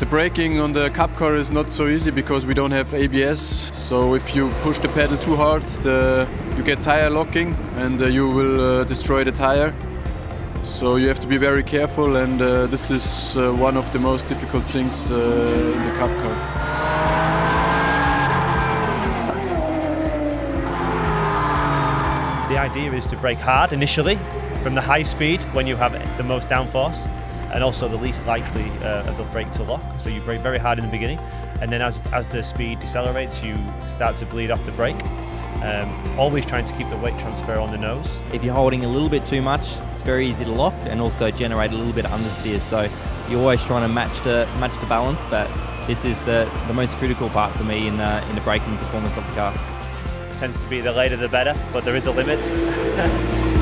The braking on the cup car is not so easy because we don't have ABS. So if you push the pedal too hard, the, you get tire locking and uh, you will uh, destroy the tire. So you have to be very careful, and uh, this is uh, one of the most difficult things uh, in the cup car. The idea is to brake hard initially from the high speed when you have the most downforce and also the least likely uh, of the brake to lock. So you brake very hard in the beginning and then as, as the speed decelerates you start to bleed off the brake. Um, always trying to keep the weight transfer on the nose. If you're holding a little bit too much, it's very easy to lock and also generate a little bit of understeer. So you're always trying to match the match the balance, but this is the, the most critical part for me in the, in the braking performance of the car. It tends to be the later the better, but there is a limit.